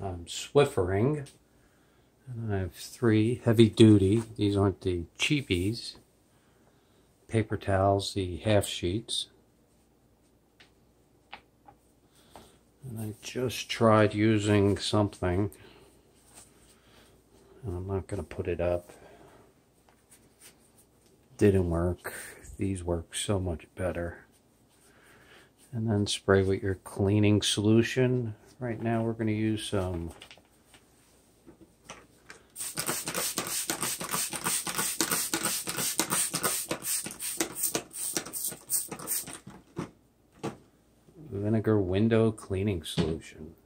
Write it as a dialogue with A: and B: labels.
A: I'm Swiffering. And I have three heavy duty. These aren't the cheapies. Paper towels, the half sheets. And I just tried using something. And I'm not going to put it up. Didn't work. These work so much better. And then spray with your cleaning solution. Right now we're going to use some vinegar window cleaning solution.